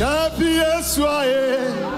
Happy soirée.